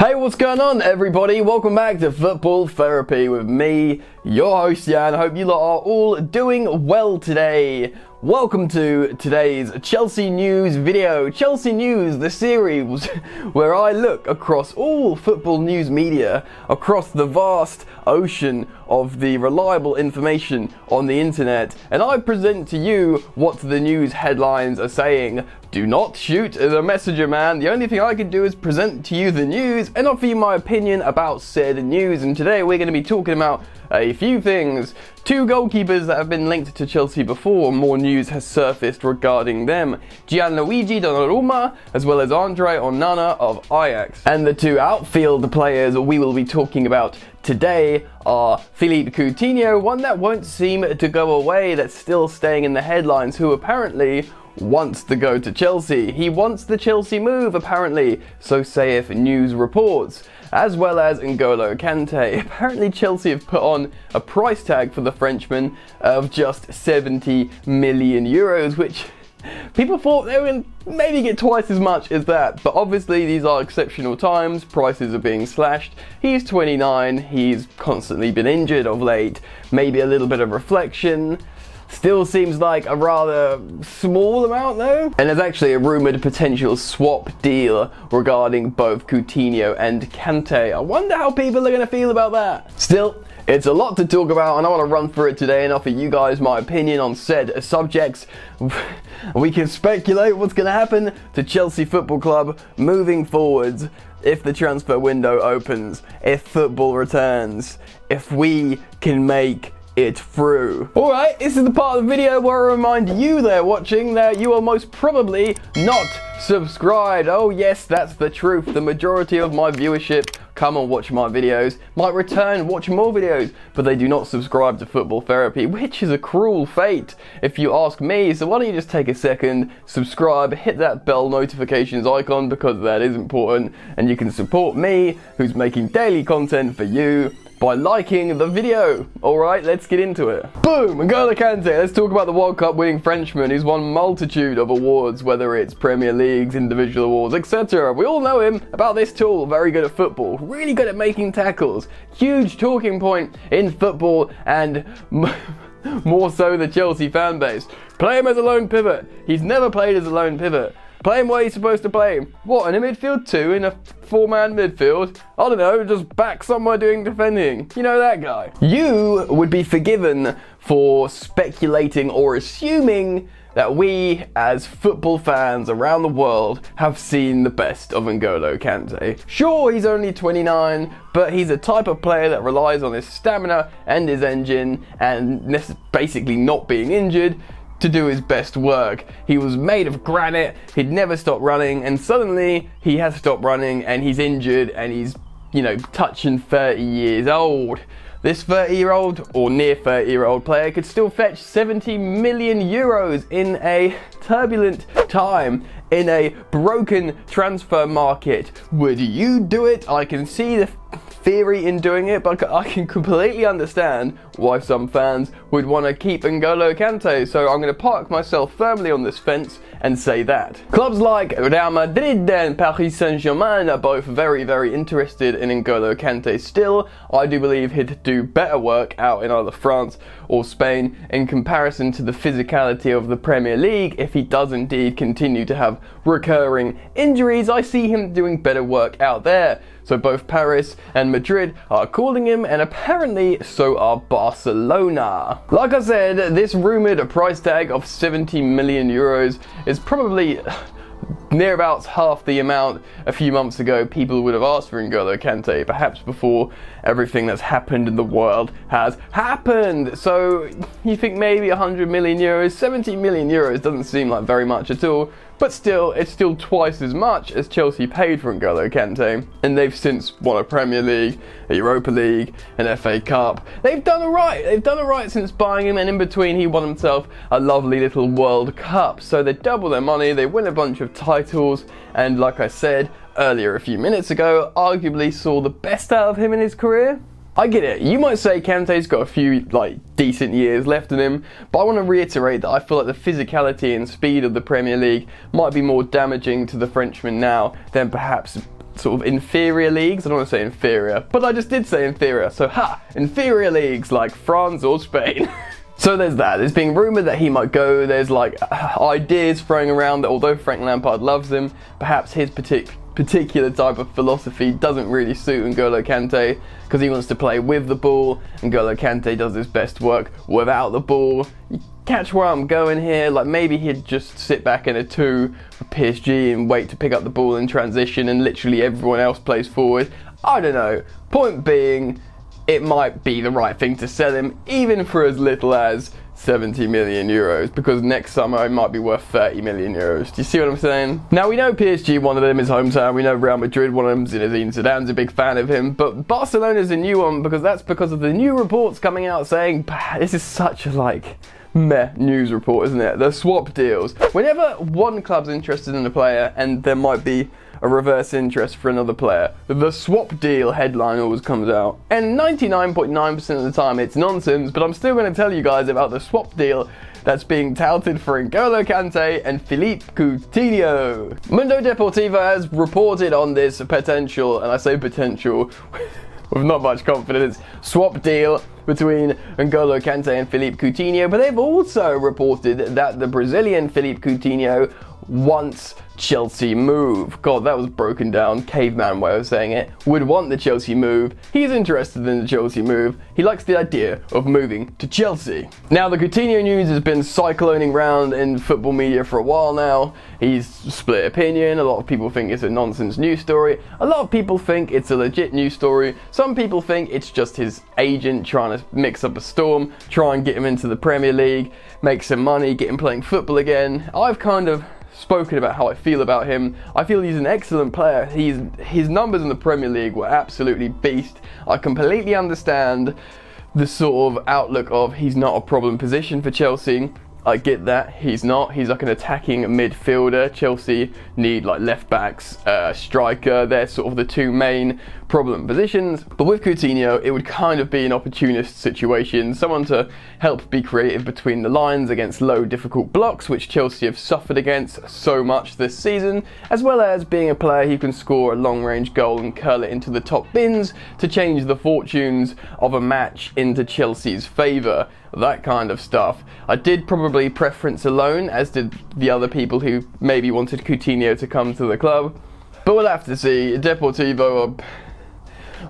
Hey, what's going on, everybody? Welcome back to Football Therapy with me, your host Yan. I hope you lot are all doing well today. Welcome to today's Chelsea News video. Chelsea News, the series where I look across all football news media, across the vast ocean of the reliable information on the internet, and I present to you what the news headlines are saying. Do not shoot the messenger man. The only thing I can do is present to you the news and offer you my opinion about said news. And today we're going to be talking about a few things. Two goalkeepers that have been linked to Chelsea before, more news has surfaced regarding them. Gianluigi Donnarumma, as well as Andre Onana of Ajax. And the two outfield players we will be talking about today are Philippe Coutinho, one that won't seem to go away, that's still staying in the headlines, who apparently wants to go to Chelsea. He wants the Chelsea move, apparently, so saith news reports as well as N'Golo Kante. Apparently, Chelsea have put on a price tag for the Frenchman of just 70 million euros, which people thought they would maybe get twice as much as that. But obviously, these are exceptional times, prices are being slashed. He's 29, he's constantly been injured of late, maybe a little bit of reflection. Still seems like a rather small amount though. And there's actually a rumoured potential swap deal regarding both Coutinho and Kante. I wonder how people are going to feel about that. Still, it's a lot to talk about, and I want to run through it today and offer you guys my opinion on said subjects. we can speculate what's going to happen to Chelsea Football Club moving forwards if the transfer window opens, if football returns, if we can make it through. Alright, this is the part of the video where I remind you there watching that you are most probably not subscribed. Oh yes, that's the truth. The majority of my viewership come and watch my videos, might return, watch more videos, but they do not subscribe to Football Therapy, which is a cruel fate if you ask me. So why don't you just take a second, subscribe, hit that bell notifications icon because that is important and you can support me who's making daily content for you by liking the video. Alright, let's get into it. Boom! N'Golo Kante, let's talk about the World Cup winning Frenchman who's won multitude of awards, whether it's Premier Leagues, individual awards, etc. We all know him about this tool, very good at football, really good at making tackles, huge talking point in football, and more so the Chelsea fan base. Play him as a lone pivot. He's never played as a lone pivot. Play him where he's supposed to play him. What, in a midfield two, in a four-man midfield? I don't know, just back somewhere doing defending. You know that guy. You would be forgiven for speculating or assuming that we, as football fans around the world, have seen the best of N'Golo Kante. Sure, he's only 29, but he's a type of player that relies on his stamina and his engine and basically not being injured to do his best work. He was made of granite, he'd never stop running, and suddenly he has stopped running and he's injured and he's, you know, touching 30 years old. This 30 year old or near 30 year old player could still fetch 70 million euros in a turbulent time, in a broken transfer market. Would you do it? I can see the theory in doing it, but I can completely understand why some fans would want to keep N'Golo Kante, so I'm going to park myself firmly on this fence and say that. Clubs like Real Madrid and Paris Saint-Germain are both very, very interested in N'Golo Kante still. I do believe he'd do better work out in either France or Spain in comparison to the physicality of the Premier League if he does indeed continue to have recurring injuries. I see him doing better work out there. So both Paris and Madrid are calling him, and apparently so are Barcelona. Like I said, this rumored price tag of 70 million euros is probably near about half the amount a few months ago people would have asked for N'Golo Kante, perhaps before everything that's happened in the world has happened. So you think maybe 100 million euros, 70 million euros doesn't seem like very much at all, but still, it's still twice as much as Chelsea paid for N'Golo Kante, and they've since won a Premier League, a Europa League, an FA Cup. They've done alright, they've done alright since buying him, and in between he won himself a lovely little World Cup. So they double their money, they win a bunch of titles, and like I said earlier a few minutes ago, arguably saw the best out of him in his career. I get it. You might say Kante's got a few like decent years left in him, but I want to reiterate that I feel like the physicality and speed of the Premier League might be more damaging to the Frenchman now than perhaps sort of inferior leagues. I don't want to say inferior, but I just did say inferior. So, ha, inferior leagues like France or Spain. So there's that. It's being rumoured that he might go. There's like ideas throwing around that although Frank Lampard loves him, perhaps his partic- particular type of philosophy doesn't really suit N'Golo Kante because he wants to play with the ball. And N'Golo Kante does his best work without the ball. Catch where I'm going here? Like maybe he'd just sit back in a two for PSG and wait to pick up the ball in transition and literally everyone else plays forward. I don't know. Point being it might be the right thing to sell him, even for as little as 70 million euros because next summer it might be worth 30 million euros. Do you see what I'm saying? Now we know PSG, one of them is hometown. We know Real Madrid, one of them, Zinedine Zidane's a big fan of him. But Barcelona's a new one because that's because of the new reports coming out saying this is such a like meh news report, isn't it? The swap deals. Whenever one club's interested in a player and there might be a reverse interest for another player. The swap deal headline always comes out. And 99.9% of the time it's nonsense, but I'm still going to tell you guys about the swap deal that's being touted for N'Golo Kante and Philippe Coutinho. Mundo Deportivo has reported on this potential, and I say potential with not much confidence, swap deal between N'Golo Kante and Philippe Coutinho, but they've also reported that the Brazilian Philippe Coutinho wants Chelsea move. God, that was broken down, caveman way of saying it. Would want the Chelsea move. He's interested in the Chelsea move. He likes the idea of moving to Chelsea. Now, the Coutinho news has been cycloning around in football media for a while now. He's split opinion. A lot of people think it's a nonsense news story. A lot of people think it's a legit news story. Some people think it's just his agent trying to mix up a storm, try and get him into the Premier League, make some money, get him playing football again. I've kind of spoken about how I feel about him. I feel he's an excellent player. He's his numbers in the Premier League were absolutely beast. I completely understand the sort of outlook of he's not a problem position for Chelsea. I get that he's not. He's like an attacking midfielder. Chelsea need like left backs, uh, striker. They're sort of the two main problem positions. But with Coutinho, it would kind of be an opportunist situation, someone to help be creative between the lines against low, difficult blocks, which Chelsea have suffered against so much this season, as well as being a player who can score a long-range goal and curl it into the top bins to change the fortunes of a match into Chelsea's favour that kind of stuff. I did probably preference alone, as did the other people who maybe wanted Coutinho to come to the club. But we'll have to see. Deportivo are,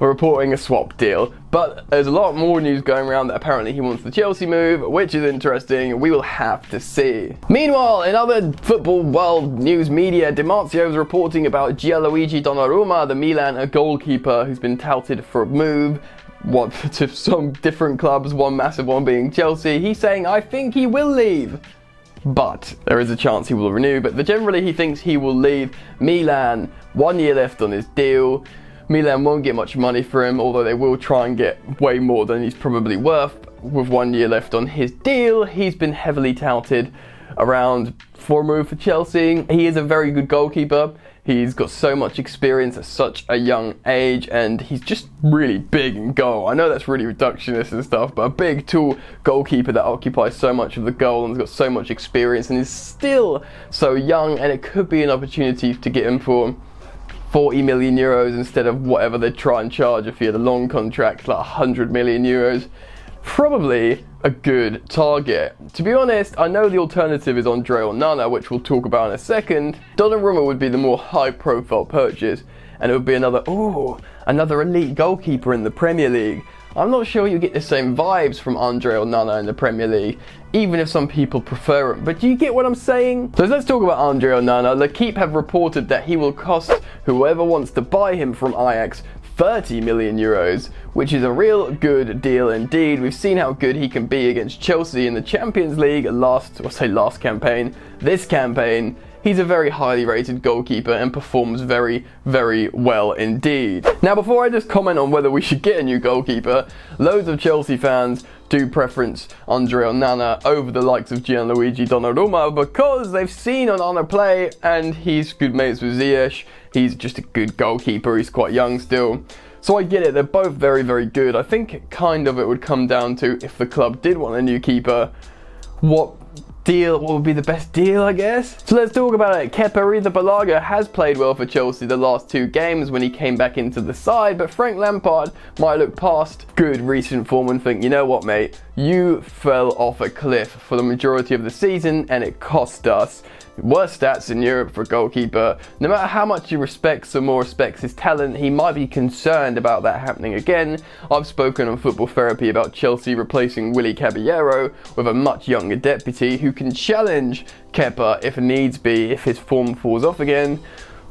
are reporting a swap deal. But there's a lot more news going around that apparently he wants the Chelsea move, which is interesting. We will have to see. Meanwhile, in other football world news media, Di Marzio is reporting about Gianluigi Donnarumma, the Milan goalkeeper who's been touted for a move what to some different clubs, one massive one being Chelsea. He's saying, I think he will leave. But there is a chance he will renew. But generally, he thinks he will leave Milan. One year left on his deal. Milan won't get much money for him, although they will try and get way more than he's probably worth. With one year left on his deal, he's been heavily touted around for a move for Chelsea. He is a very good goalkeeper. He's got so much experience at such a young age, and he's just really big in goal. I know that's really reductionist and stuff, but a big, tall goalkeeper that occupies so much of the goal and has got so much experience and is still so young, and it could be an opportunity to get him for 40 million euros instead of whatever they try and charge if he had a long contract, like 100 million euros probably a good target. To be honest, I know the alternative is Andre Onana, which we'll talk about in a second. Donnarumma would be the more high profile purchase, and it would be another, oh, another elite goalkeeper in the Premier League. I'm not sure you get the same vibes from Andre Onana in the Premier League, even if some people prefer him. But do you get what I'm saying? So let's talk about Andre or Onana. L'Equipe have reported that he will cost whoever wants to buy him from Ajax 30 million euros, which is a real good deal indeed. We've seen how good he can be against Chelsea in the Champions League last, or say last campaign, this campaign. He's a very highly rated goalkeeper and performs very, very well indeed. Now, before I just comment on whether we should get a new goalkeeper, loads of Chelsea fans do preference Andre Onana over the likes of Gianluigi Donnarumma because they've seen Onana play and he's good mates with Ziyech. He's just a good goalkeeper. He's quite young still. So I get it, they're both very, very good. I think kind of it would come down to if the club did want a new keeper, what deal, what would be the best deal, I guess? So let's talk about it. Kepa Arrizabalaga has played well for Chelsea the last two games when he came back into the side, but Frank Lampard might look past good recent form and think, you know what, mate, you fell off a cliff for the majority of the season and it cost us worst stats in Europe for a goalkeeper. No matter how much he respects or more respects his talent, he might be concerned about that happening again. I've spoken on Football Therapy about Chelsea replacing Willy Caballero with a much younger deputy who can challenge Kepa if needs be if his form falls off again.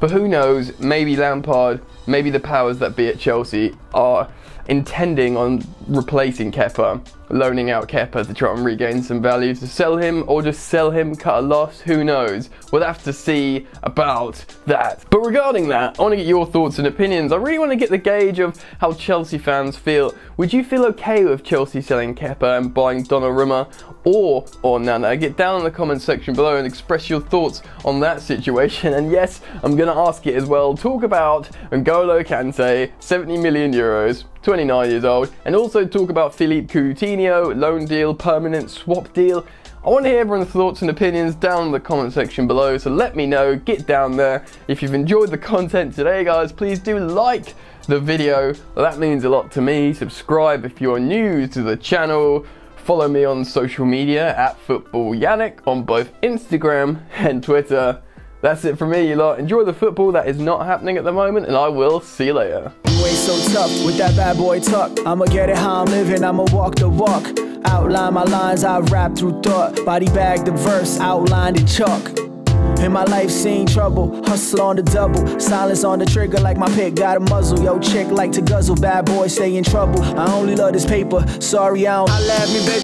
But who knows, maybe Lampard, maybe the powers that be at Chelsea are intending on replacing Kepa, loaning out Kepa to try and regain some value to sell him or just sell him, cut a loss, who knows. We'll have to see about that. But regarding that, I want to get your thoughts and opinions. I really want to get the gauge of how Chelsea fans feel. Would you feel okay with Chelsea selling Kepa and buying Donnarumma or Onana? Get down in the comment section below and express your thoughts on that situation. And yes, I'm going to ask it as well. Talk about N'Golo Kante, 70 million euros. 29 years old, and also talk about Philippe Coutinho, loan deal, permanent swap deal. I want to hear everyone's thoughts and opinions down in the comment section below, so let me know, get down there. If you've enjoyed the content today, guys, please do like the video. That means a lot to me. Subscribe if you're new to the channel. Follow me on social media at Football Yannick on both Instagram and Twitter. That's it for me, you lot. Enjoy the football that is not happening at the moment, and I will see you later. You ain't so tough with that bad boy talk. I'ma get it how I'm living, I'ma walk the walk. Outline my lines, I rap through thought. Body bag the verse, chalk. In my life, seen trouble, hustle on the double, silence on the trigger like my pick got a muzzle. Yo, chick like to guzzle, bad boy stay in trouble. I only love this paper, sorry I don't. I me.